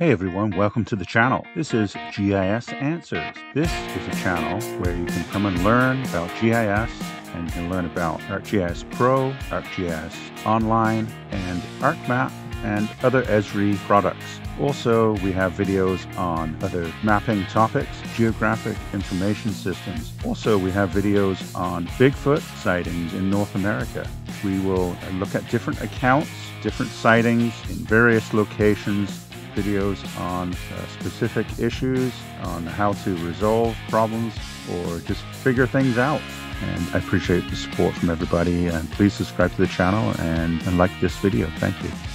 Hey everyone, welcome to the channel. This is GIS Answers. This is a channel where you can come and learn about GIS and you can learn about ArcGIS Pro, ArcGIS Online, and ArcMap and other Esri products. Also, we have videos on other mapping topics, geographic information systems. Also, we have videos on Bigfoot sightings in North America. We will look at different accounts, different sightings in various locations, videos on uh, specific issues, on how to resolve problems, or just figure things out. And I appreciate the support from everybody. And please subscribe to the channel and, and like this video. Thank you.